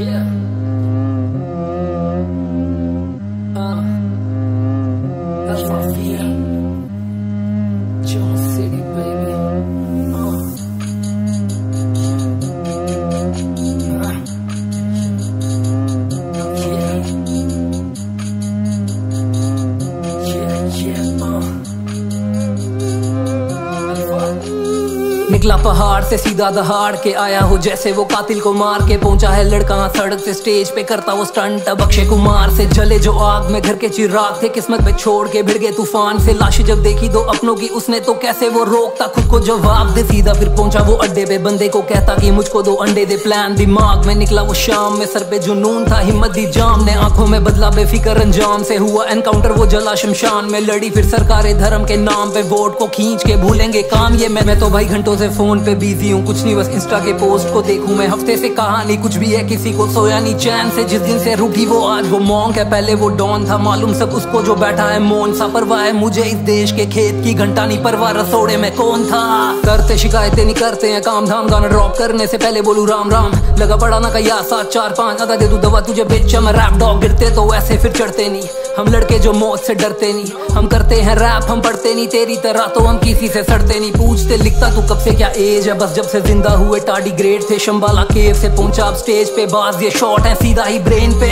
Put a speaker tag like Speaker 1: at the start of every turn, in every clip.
Speaker 1: Yeah. निकला पहाड़ से सीधा दहाड़ के आया हो जैसे वो कातिल को मार के पहुँचा है। लड़का सड़क से स्टेज पे करता वो स्टंट। अब अक्षय कुमार से जले जो आग में घर के चिराग थे किस्मत पे छोड़ के भिड़ गए तूफ़ान से लाश। जब देखी दो अपनों की उसने तो कैसे वो रोकता? खुद को जवाब दे सीधा फिर पहुँचा वो अड्डे पे। बंदे को कहता कि मुझको दो अंडे दे प्लान दिमाग में निकला वो शाम में। सर पे जुनून था हिम्मत दी जाम ने आँखों में बदला बेफिक्र अंजाम से। हुआ एनकाउंटर वो जला शमशान में लड़ी फिर सरकार धर्म के नाम पे वोट को खींच के भूलेंगे। काम ये मैं, मैं तो भाई घंटों से फ़ोन पे बिज़ी हूँ, कुछ नहीं, बस इंस्टा के पोस्ट को देखूँ मैं। हफ़्ते से कहानी कुछ भी है, किसी को सोया नहीं। चैन से जिस दिन से रूठी वो आज, वो मॉन्क है पहले वो डॉन था। मालूम सब उसको जो बैठा है, मोन सा परवाह है। मुझे इस देश के खेत की घंटा नहीं परवाह, रसोड़े में कौन था? करते शिकायतें नहीं करते हैं काम धाम गाना ड्रॉप करने से पहले बोलू राम राम लगा पड़ा ना कया सात चार, पाँच अदा दे दू दवा तुझे बेचा मैं रैप डॉग गिरते तो वैसे फिर चढ़ते नहीं। हम लड़के जो मौत से डरते नहीं। हम करते हैं रैप हम पढ़ते नहीं। तेरी तरह तो हम किसी से सड़ते नहीं। पूछते, लिखता तू कब से क्या एज है? बस जब से ज़िंदा हुए टाडी ग्रेड थे। शंबाला केव से पहुँचा अब स्टेज पे। बाज ये शॉट है सीधा ही ब्रेन पे।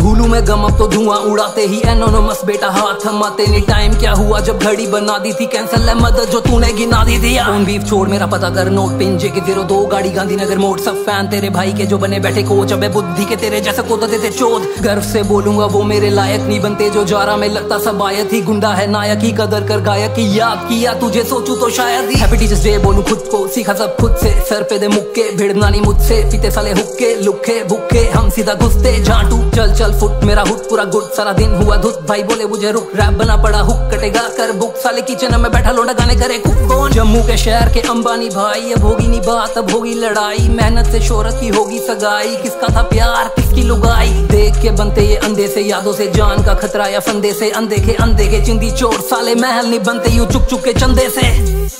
Speaker 1: भूलू में गम, अब तो धुआँ उड़ाते ही एनोनमस बेटा हाथ थमाते नहीं। टाइम क्या हुआ जब घड़ी बना दी थी? कैंसल है मदद जो तूने गिना दी थी। फ़ोन बीफ छोड़, मेरा पता कर नोट पिन जे के ज़ीरो दो, गाड़ी गांधीनगर मोड़। सब फ़ैन तेरे भाई के जो बने बैठे कोच अब बुद्धि के तेरे जैसे को देते चोद। गर्व से बोलूँगा वो मेरे लायक नहीं बनते। जो जारा में लगता सब आयत ही। गुंडा है नायक ही। कदर कर गायक की याद किया। तुझे सोचू तो शायद ही। हैप्पी टीचर्स डे बोलूँ खुद को सीखा सब खुद से, सर पे दे मुक्के भिड़ना नहीं मुझसे, पीते साले हुक्के लुखे भुक्के, हम सीधा घुसते झाटू चल चल, फुट, मेरा हुट पूरा गुट, सारा दिन हुआ धुत, भाई बोले मुझे रुक रैप बना पड़ा, हुक कटेगा, कर बुक, साले किचन में बैठा, लोटा गाने करे कौन? जम्मू के शहर के अंबानी भाई, अब होगी नहीं बात, अब होगी लड़ाई, मेहनत से शोहरत की होगी सगाई, किसका था प्यार, किसकी लुगाई? देख के बनते ये अंधे से, यादों से, जान का खतरा या फंदे से, अंधे के अंधे के चिंदी चोर, साले महल नहीं बनते, यू चुक चुक के चंदे से।